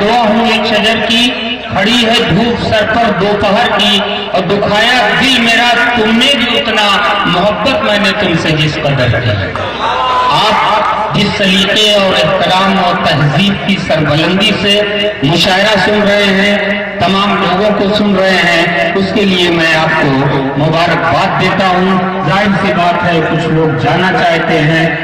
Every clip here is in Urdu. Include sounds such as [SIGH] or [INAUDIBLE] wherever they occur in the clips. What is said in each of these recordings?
دعا ہوں، ایک شجر کی، کھڑی ہے دھوپ سر پر دوپہر کی اور دکھایا، دل میرا تم نے بھی اتنا محبت میں نے تم سے جس قدر کی آپ جس سلیقے اور احترام اور تہذیب کی سربلندی سے مشاعرہ سن رہے ہیں، تمام لوگوں کو سن رہے ہیں، اس کے لیے میں آپ کو مبارکباد دیتا ہوں۔ ظاہر سی بات ہے، کچھ لوگ جانا چاہتے ہیں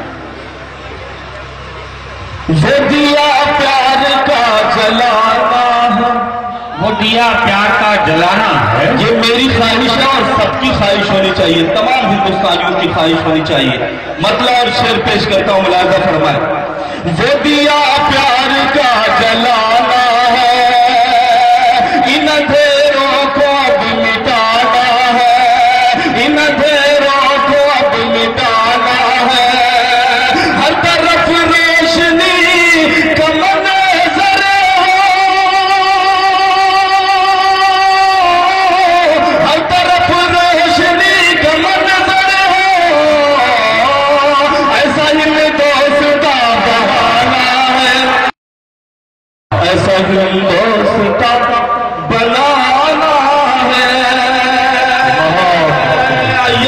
وہ دیا پیار کا جلانا ہے۔ وہ دیا پیار کا جلانا ہے۔ یہ میری خواہش ہے اور سب کی خواہش ہونی چاہیے۔ تمام ہندوستانیوں کی خواہش ہونی چاہیے۔ مطلع اور شعر پیش کرتا ہوں ملاحظہ فرمائے وہ دیا پیار کا جلانا ایسا دوست کا بنانا ہے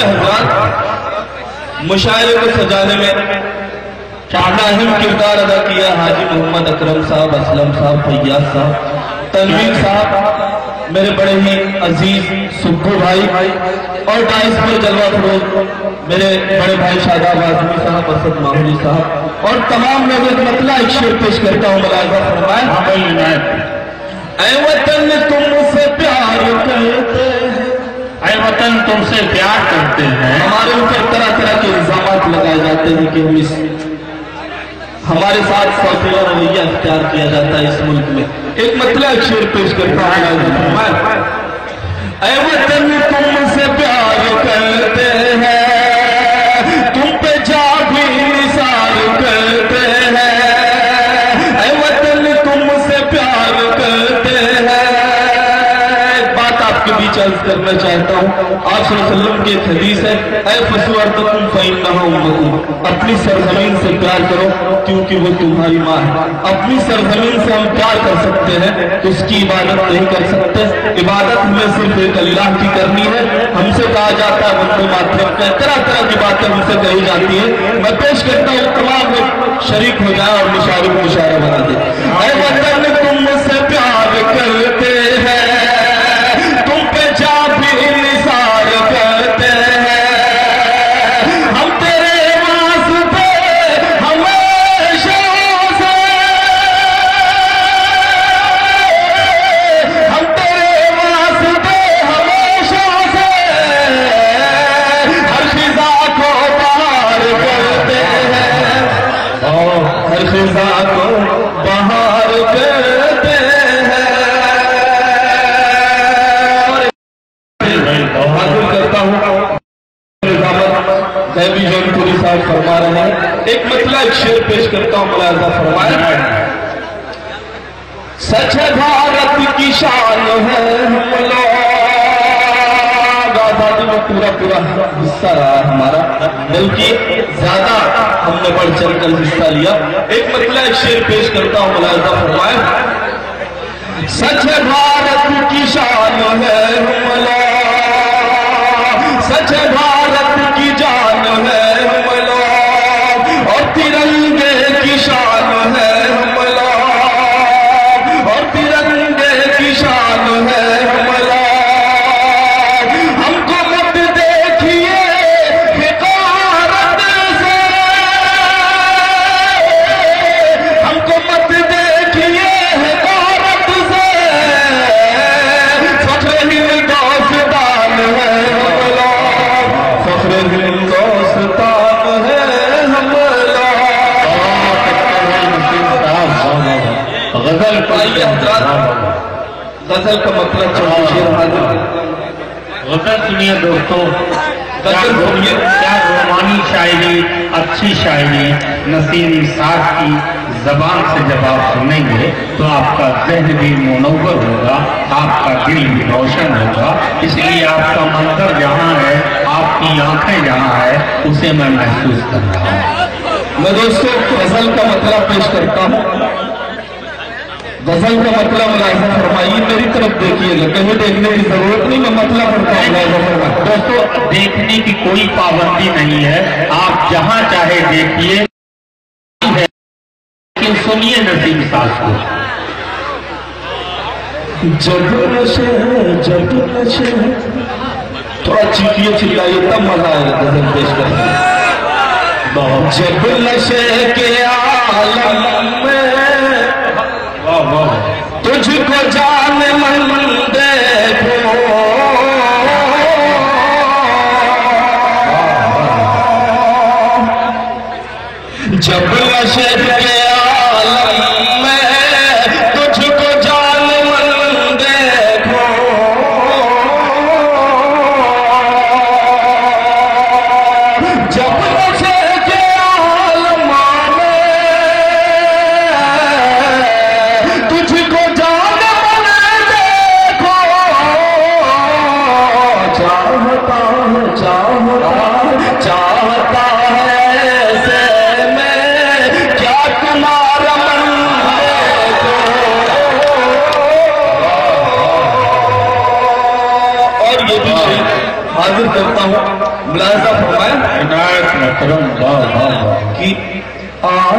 حضرات مشاعرے کو سجانے میں اہم کردار ادا کیا حاجی محمد اکرم صاحب، اسلم صاحب، فیاض صاحب، تنویر صاحب میرے بڑے ہی عزیز سبھو بھائی اور ڈائس پر جلوہ فروز میرے بڑے بھائی شاداب آزمی صاحب اسد ماحولی صاحب اور تمام لوگ ایک مطلع ایک شعر پیش کرتا ہوں ملاحظہ فرمائے۔ اے وطن تم سے پیار کرتے ہیں۔ اے وطن تم سے پیار کرتے ہیں۔ ہمارے اوپر طرح طرح کے الزامات لگائے جاتے ہیں کہ ہم اس ہمارے ساتھ سوتیلا رویہ اختیار کیا جاتا ہے اس ملک میں۔ ایک مطلع شیر پیش کرتا ہوں۔ اے وطن تم سے عرض کرنا چاہتا ہوں، آپ صلی اللہ علیہ وسلم کی ایک حدیث ہے، اے فسو اردکم فإنہا امکم اپنی سرزمین سے پیار کرو، کیونکہ وہ تمہاری ماں ہے۔ اپنی سرزمین سے ہم پیار کر سکتے ہیں تو اس کی عبادت نہیں کر سکتے۔ عبادت ہمیں صرف ایک اللہ کی کرنی ہے۔ ہم سے کہا جاتا ہے بندو ماتھم کا طرح طرح کی باتیں ہم سے کہی جاتی ہیں۔ میں پیش کرتا ہوں، تمام لوگ شریک ہو جائے اور مشاعرے کو مشاعرہ بنا دے اے وطن ہر خزا کو بہار کرتے ہیں۔ حاضر کرتا ہوں غیبی جون پوری صاحب فرما رہے ہیں ایک مطلع ایک شعر پیش کرتا ہوں ملاحظہ فرمائے سچ ہے بھارت کی شان ہے پورا پورا حصہ رہا ہمارا، بلکہ زیادہ ہم نے بڑھ چڑھ کر حصہ لیا۔ ایک مطلع ایک شیر پیش کرتا ہوں ملاحظہ فرمائے۔ سچ ہے بھارت کی شان ہے ملا سچ ہے بھارت غزل کا مطلب غزل سنیے دوستو کیا رومانی شاعری اچھی شاعری نسیم ساز کی زبان سے جب آپ سنیں گے تو آپ کا ذہن بھی منور ہوگا آپ کا دل بھی روشن ہوگا۔ اس لیے آپ کا منظر جہاں ہے آپ کی آنکھیں جہاں ہے اسے میں محسوس کر رہا ہوں۔ میں دوستوں غزل کا مطلب پیش کرتا ہوں۔ غزل کا مطلب ملاحظہ فرمائیے میری طرف دیکھیے گا کہیں دیکھنے کی ضرورت نہیں میں مطلب پڑتا ہوں دیکھنے کی کوئی پابندی نہیں ہے۔ آپ جہاں چاہے دیکھیے۔ لیکن سنیے نسیم ساز کو۔ جب نشے جب نشے تھوڑا چیپیے چلائیے تب مزہ آئے گا غزل پیش کریں۔ جب نشے کے عالم میں تجھ کو جان من دیکھو۔ جب نشر کے عالم میں تجھ کو جان من دیکھو۔ جب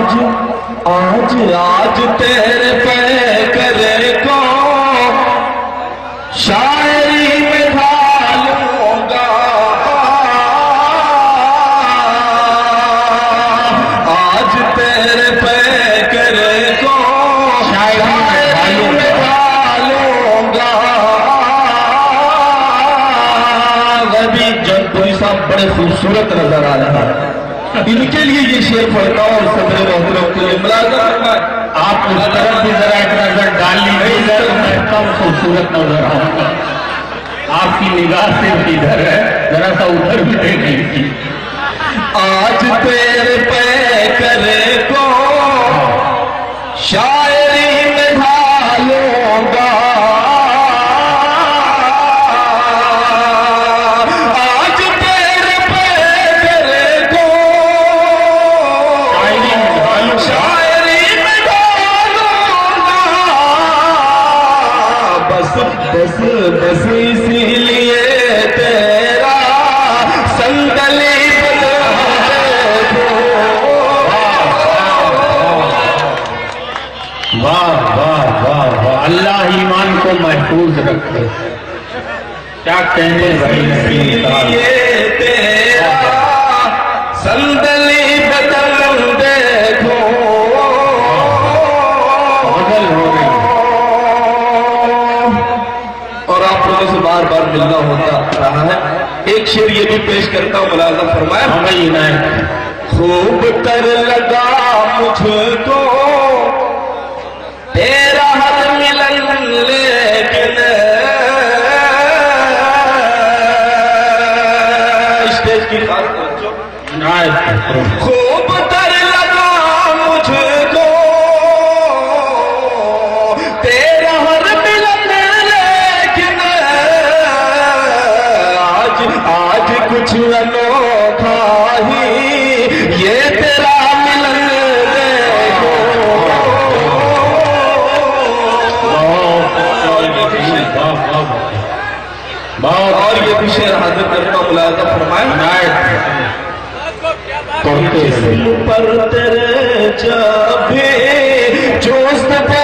آج آج آج تیرے پہ کرے کو۔ شاعری میں ڈھال گا آج تیرے پہ کرے کون شاعری میں ڈھال گا غبی جنپوری صاحب بڑے خوبصورت نظر آ رہا ہے [LAUGHS] ان کے لیے یہ شیر پڑھتا ہوں اور صدر محترم کے لیے۔ ملازم آپ اس طرح بھی ذرا ایک نظر ڈال لی ذرا بیٹھتا ہوں، خوبصورت نظر آؤں گا آپ کی نگاہ سے ادھر ہے، ذرا سا ادھر بھی دیکھیں گی آج تیرے پہ کرے کو شاعری میں ڈھالوں گا۔ لیے تیرا سندلی واہ واہ واہ واہ۔ اللہ کو محفوظ کیا کہنے بھائی تیرا سندلی بار ملنا ہوتا رہا ہے۔ ایک شیر یہ بھی پیش کرتا ہوں ملازم فرمایا خوب تر لگا مجھ کو تیرا حد ملن لیکن۔ اسٹیج کی خاص خوب پڑھتے پر تیرے چابے چوست پہ